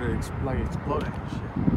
started ex like exploding shit.